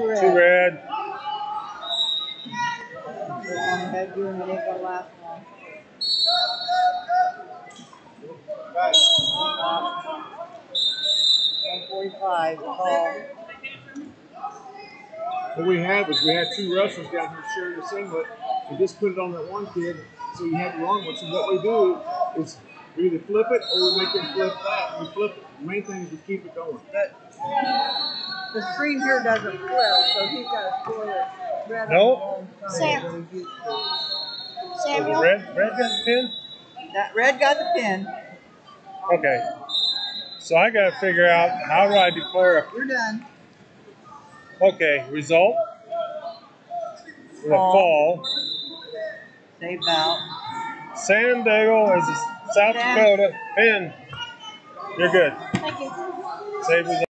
Two red. Two red. One head here and the last one. One forty-five, call. What we had was we had two wrestlers down here sharing a singlet. We just put it on that one kid, so you had the wrong one. So what we do is we either flip it or we make them flip that. We flip it. The main thing is to keep it going. The screen here doesn't flip, so he's got to score it red on Nope. the wrong Sam. than he used to. Was it Samuel? red? Red got the pin? That red got the pin. Okay. So I got to figure out how do I declare a. We're done. Okay, result. With a Fall. fall. Save out. San Diego is a South Dakota pin. You're good. Thank you. Save result.